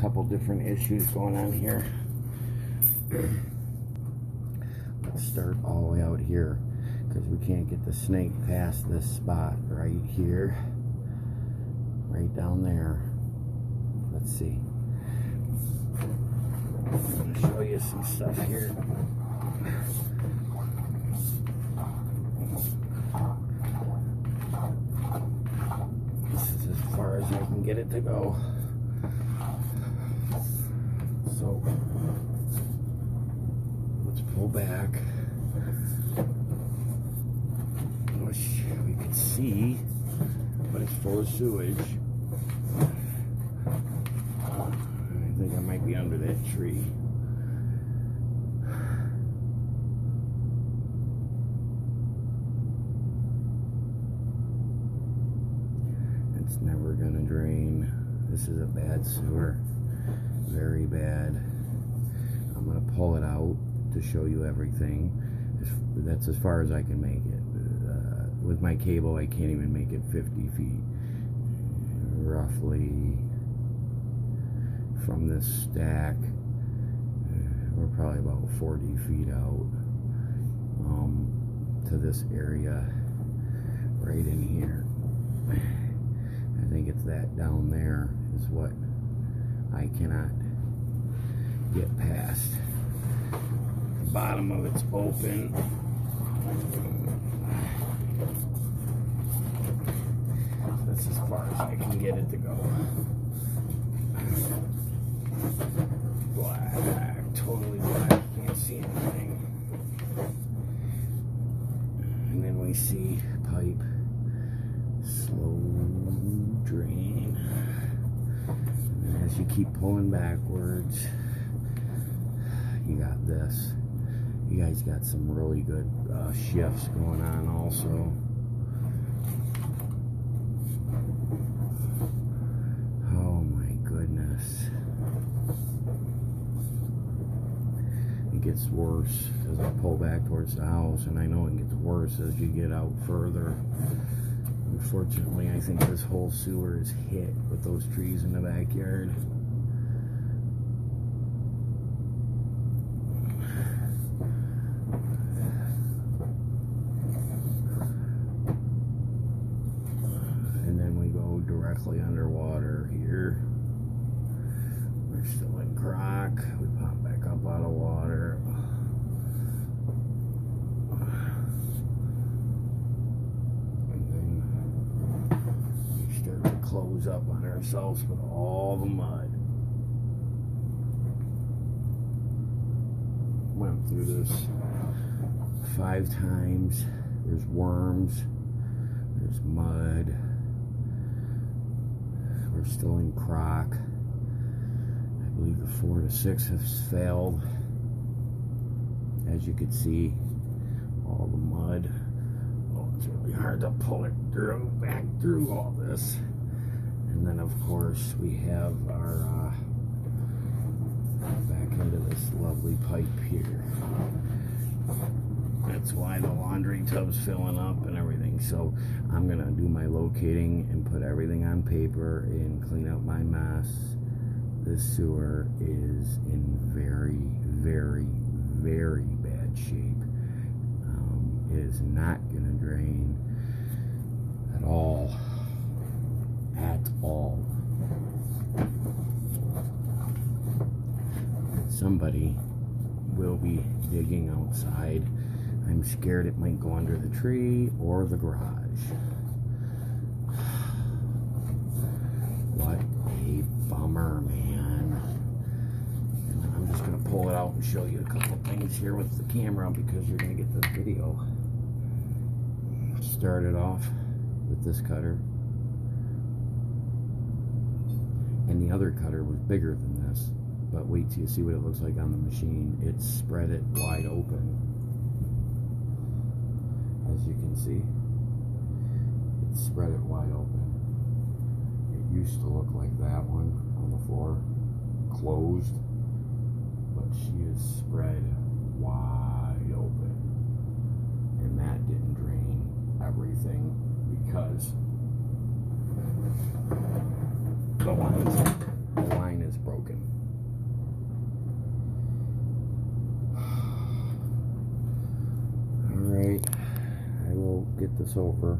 couple different issues going on here. Let's start all the way out here because we can't get the snake past this spot right here. Right down there. Let's see. I'm going to show you some stuff here. This is as far as I can get it to go. So let's pull back. Wish we could see, but it's full of sewage. I think I might be under that tree. It's never gonna drain. This is a bad sewer. Very bad. I'm gonna pull it out to show you everything. That's as far as I can make it. Uh, with my cable, I can't even make it 50 feet. Roughly from this stack, uh, we're probably about 40 feet out um, to this area right in here. I think it's that down there is what I cannot get past. The bottom of it's open. That's as far as I can get it to go. Black, totally black, can't see anything. And then we see pipe, slow drain. As you keep pulling backwards, you got this. You guys got some really good uh, shifts going on also. Oh my goodness. It gets worse as I pull back towards the house and I know it gets worse as you get out further. Unfortunately, I think this whole sewer is hit with those trees in the backyard. And then we go directly underwater here. We're still in crock. We pop back up out of water. And then we start to close up on ourselves with all the mud. Went through this five times. There's worms. There's mud. We're still in crock. I believe the four to six has failed. As you can see, all the mud. Oh, it's really hard to pull it through, back through all this. And then, of course, we have our uh, back into this lovely pipe here. That's why the laundry tub's filling up and everything. So I'm gonna do my locating and put everything on paper and clean up my mess. This sewer is in very, very, very bad shape. Um, it is not gonna drain at all. At all. Somebody will be digging outside. I'm scared it might go under the tree or the garage. What a bummer, man. I'm just going to pull it out and show you a couple things here with the camera because you're going to get the video. Started off with this cutter. And the other cutter was bigger than this. But wait till you see what it looks like on the machine. It spread it wide open as you can see it spread it wide open it used to look like that one on the floor closed but she is spread wide open and that didn't drain everything because the line is, the line is broken this over